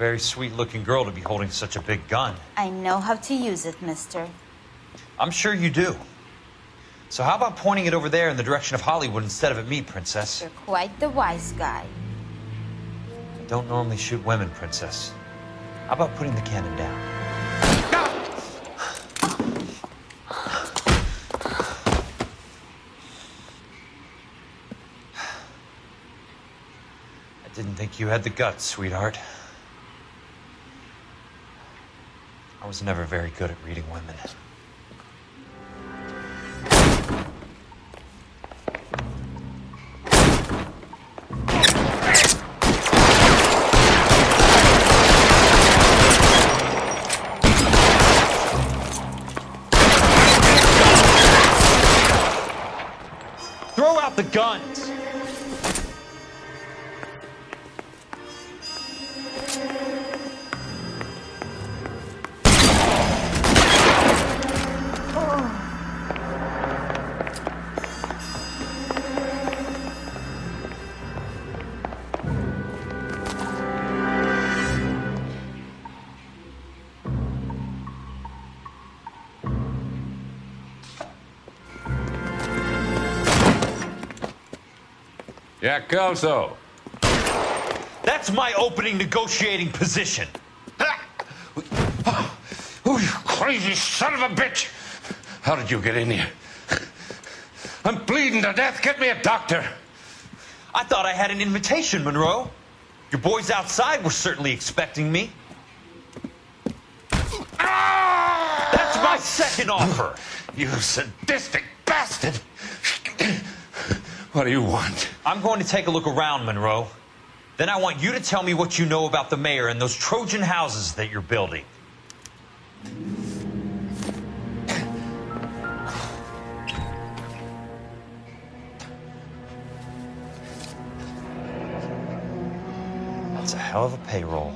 very sweet looking girl to be holding such a big gun. I know how to use it, mister. I'm sure you do. So how about pointing it over there in the direction of Hollywood instead of at me, Princess? You're quite the wise guy. I don't normally shoot women, Princess. How about putting the cannon down? I didn't think you had the guts, sweetheart. I was never very good at reading women. Throw out the guns! Jack Kelso. That's my opening negotiating position. Oh, you crazy son of a bitch! How did you get in here? I'm bleeding to death. Get me a doctor. I thought I had an invitation, Monroe. Your boys outside were certainly expecting me. That's my second offer. You sadistic bastard! What do you want? I'm going to take a look around, Monroe. Then I want you to tell me what you know about the mayor and those Trojan houses that you're building. That's a hell of a payroll.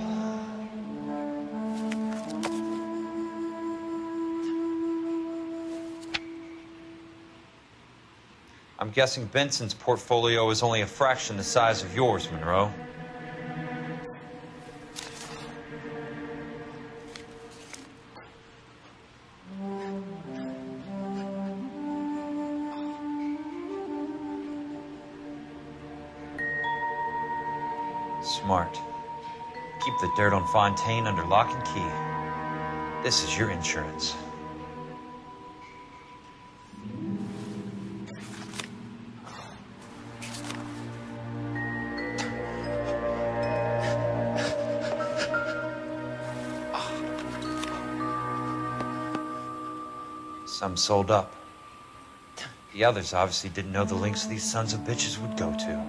I'm guessing Benson's portfolio is only a fraction the size of yours, Monroe. Smart. Keep the dirt on Fontaine under lock and key. This is your insurance. Some sold up. The others obviously didn't know the links these sons of bitches would go to.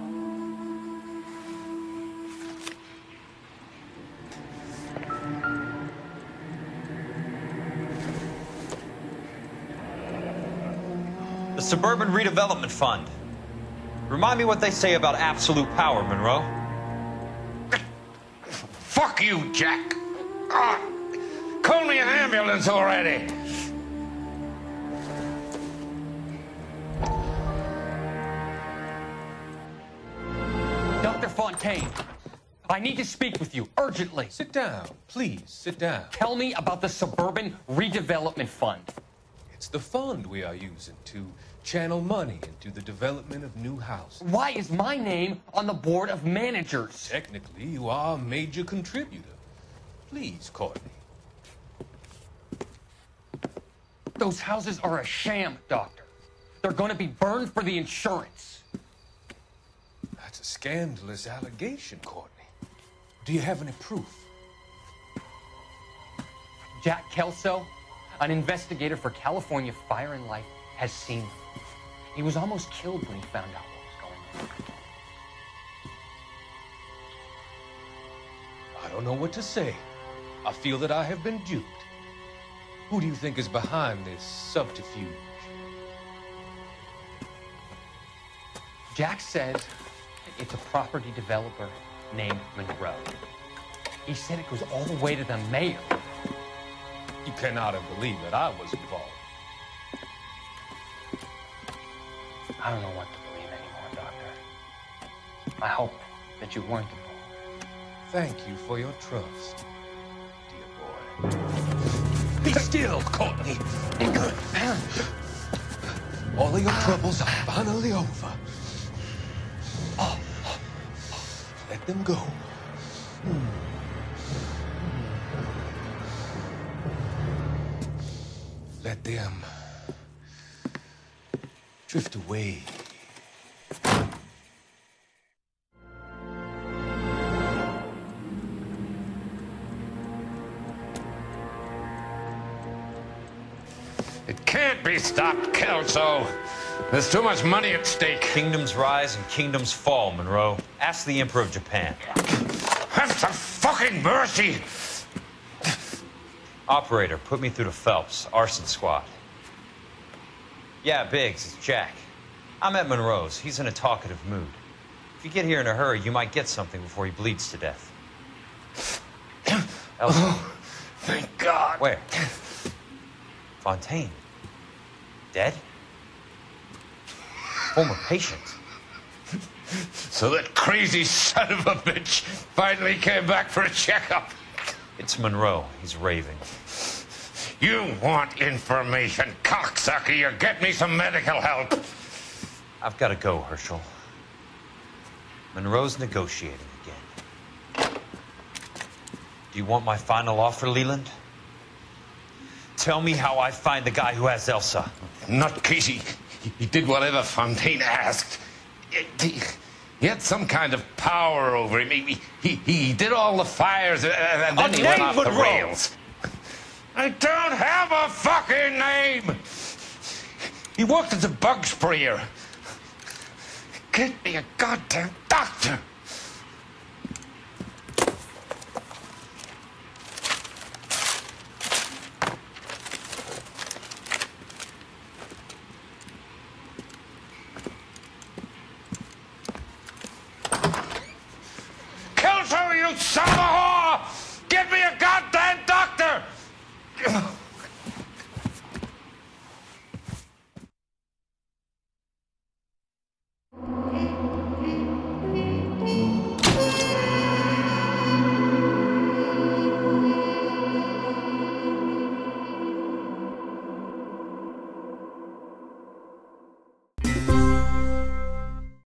The Suburban Redevelopment Fund. Remind me what they say about absolute power, Monroe. Fuck you, Jack. Ah, call me an ambulance already. Fontaine, I need to speak with you urgently. Sit down, please, sit down. Tell me about the Suburban Redevelopment Fund. It's the fund we are using to channel money into the development of new houses. Why is my name on the board of managers? Technically, you are a major contributor. Please, Courtney. Those houses are a sham, Doctor. They're going to be burned for the insurance. Scandalous allegation, Courtney. Do you have any proof? Jack Kelso, an investigator for California Fire and Life, has seen them. He was almost killed when he found out what was going on. I don't know what to say. I feel that I have been duped. Who do you think is behind this subterfuge? Jack says it's a property developer named Monroe. He said it goes all the way to the mayor. You cannot have believed that I was involved. I don't know what to believe anymore, Doctor. I hope that you weren't involved. Thank you for your trust, dear boy. Be still, Courtney. All of your troubles are finally over. Let them go. Let them drift away. It can't be stopped, Kelso. There's too much money at stake. Kingdoms rise and kingdoms fall, Monroe. Ask the Emperor of Japan. Have some fucking mercy. Operator, put me through to Phelps, arson squad. Yeah, Biggs, it's Jack. I'm at Monroe's. He's in a talkative mood. If you get here in a hurry, you might get something before he bleeds to death. Elsa, oh, Thank God. where? Fontaine. Dead? Former patient. So that crazy son of a bitch finally came back for a checkup. It's Monroe. He's raving. You want information, cocksucker. You get me some medical help. I've got to go, Herschel. Monroe's negotiating again. Do you want my final offer, Leland? Tell me how I find the guy who has Elsa. Not Casey. He, he did whatever Fontaine asked. He, he had some kind of power over him. He, he, he did all the fires uh, and then A he went name, off the rails. I don't have a fucking name. He worked as a bug sprayer. Get me a goddamn doctor. Kelso, you son of a whore! Me a doctor!